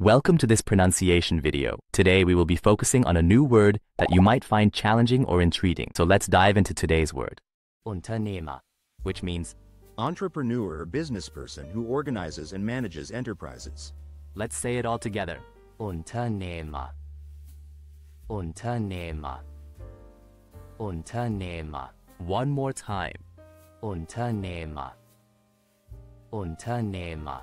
Welcome to this pronunciation video. Today we will be focusing on a new word that you might find challenging or intriguing. So let's dive into today's word. Unternehmer, which means, Entrepreneur or business person who organizes and manages enterprises. let's say it all together. Unternehmer. Unternehmer. Unternehmer. One more time. Unternehmer. Unternehmer.